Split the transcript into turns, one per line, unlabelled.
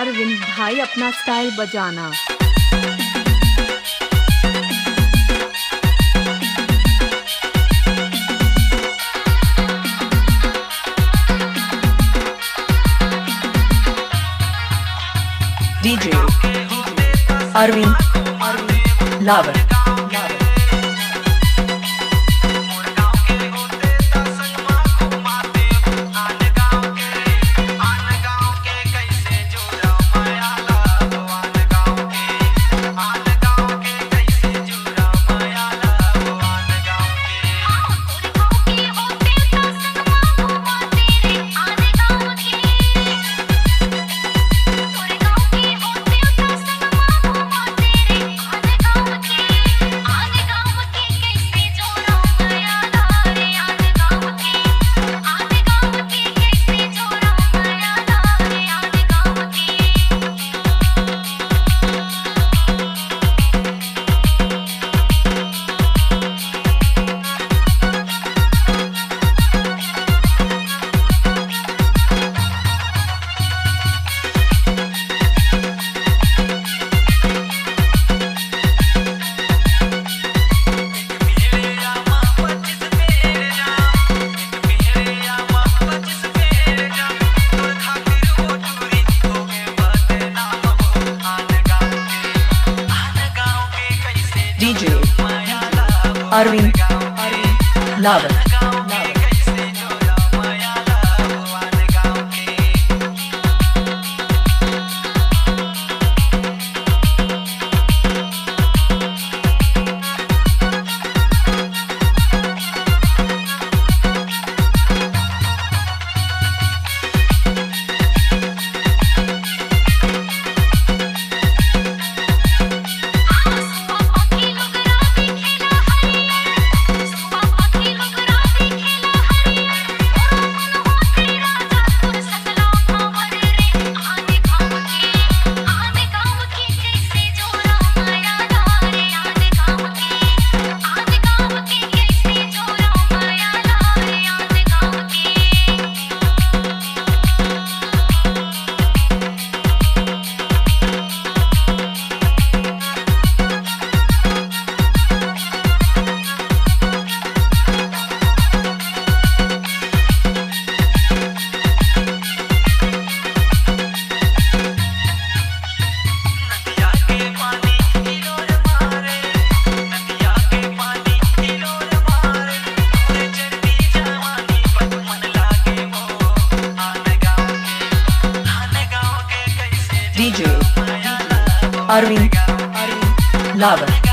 अरविंद भाई अपना स्टाइल बजाना।
DJ Arvind Lavar Arvind Lavar Arvin Lava.